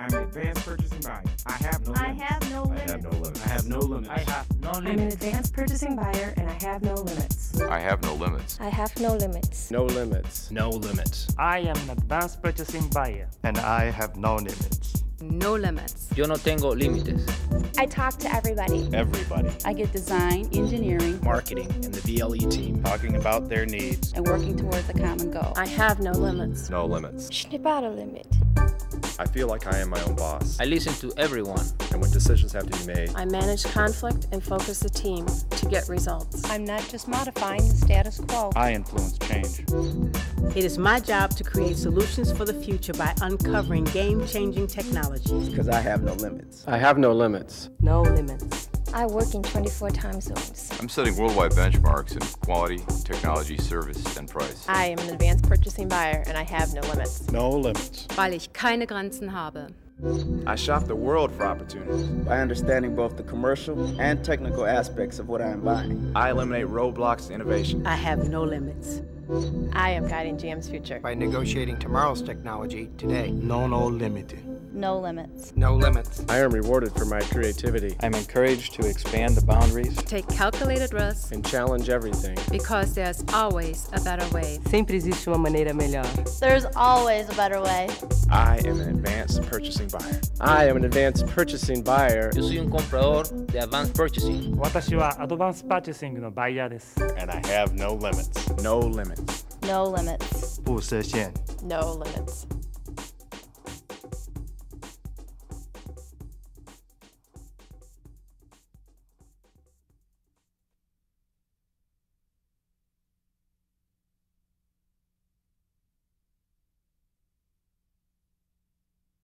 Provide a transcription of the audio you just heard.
I'm an advanced purchasing buyer. I have no I limits. have no I limits. have no limits. I have no limits. I have no I'm an limits. advanced purchasing buyer and I have no limits. I have no limits. I have no limits. No limits. No limits. I am an advanced purchasing buyer. and I have no limits. No limits. Yo no tengo límites. I talk to everybody. Everybody. I get design, engineering, Marketing and the VLE team. Talking about their needs. and working towards a common goal. I have no limits. No limits. Je n'ai pas de limite. I feel like I am my own boss. I listen to everyone. And when decisions have to be made, I manage conflict and focus the team to get results. I'm not just modifying the status quo. I influence change. It is my job to create solutions for the future by uncovering game changing technologies. Because I have no limits. I have no limits. No limits. I work in 24 time zones. I'm setting worldwide benchmarks in quality, technology, service, and price. I am an advanced purchasing buyer and I have no limits. No limits. Weil ich keine Grenzen habe. I shop the world for opportunities. By understanding both the commercial and technical aspects of what I am buying. I eliminate roadblocks to innovation. I have no limits. I am guiding GM's future. By negotiating tomorrow's technology today. No, no limit. No limits. No limits. I am rewarded for my creativity I'm encouraged to expand the boundaries Take calculated risks and challenge everything. because there's always a better way. Sempre existe uma maneira melhor. There's always a better way. I am an advanced purchasing buyer. I am an advanced purchasing buyer. Yo soy un comprador de advanced purchasing. 私はアドバンスパーチェシングのバイヤーです。 and I have no limits. No limits. No limits. 不设限。 No limits.